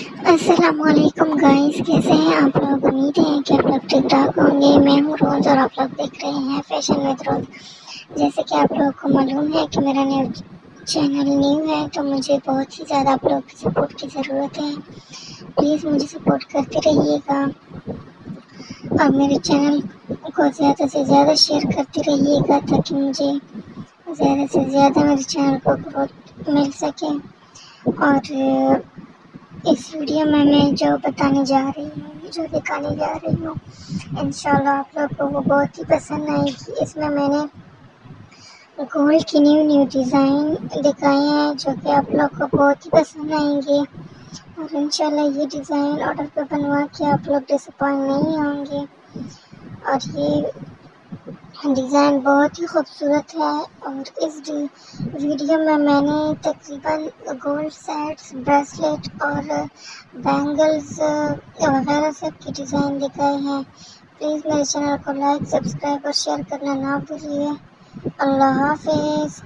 असलकुम गाइस कैसे हैं आप लोग? उम्मीद है कि आप लोग ठीक ठाक होंगे। मैं हूँ रोज़ और आप लोग देख रहे हैं फ़ैशन विद रोज़ जैसे कि आप लोगों को मालूम है कि मेरा न्यू चैनल न्यू है तो मुझे बहुत ही ज़्यादा आप लोग की सपोर्ट की ज़रूरत है। प्लीज़ मुझे सपोर्ट करते रहिएगा। और मेरे चैनल को ज़्यादा से ज़्यादा शेयर करते रहिएगा, ताकि मुझे ज़्यादा से ज़्यादा मेरे चैनल को ग्रोथ मिल सके। और इस वीडियो में मैं जो बताने जा रही हूँ, जो दिखाने जा रही हूँ इन आप लोगों को वो बहुत ही पसंद आएगी। इसमें मैंने गोल्ड की न्यू न्यू डिज़ाइन दिखाए हैं, जो कि आप लोग को बहुत ही पसंद आएँगे। और इंशाल्लाह ये डिज़ाइन ऑर्डर पर बनवा के आप लोग डिसअपॉइंट नहीं होंगे। और ये डिज़ाइन बहुत ही खूबसूरत है और इस वीडियो में मैंने तकरीबन गोल्ड सेट्स ब्रेसलेट और बैंगल्स वगैरह सब की डिज़ाइन दिखाए हैं। प्लीज़ मेरे चैनल को लाइक सब्सक्राइब और शेयर करना ना भूलिए। अल्लाह हाफिज़।